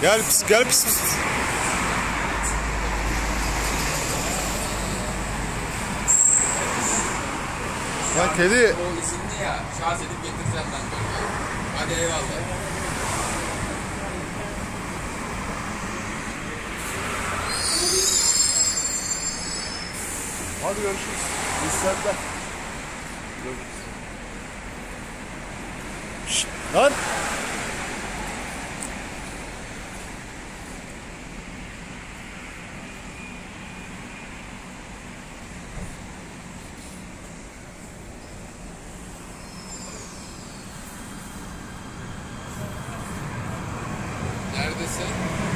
Gel pis gel pis pis. Lan kedi O isimli ya. Şahs edip getireceğim ben çocuğu. Hadi eyvallah. Hadi görüşürüz. Biz sende. Şşt, lan. Neredesin?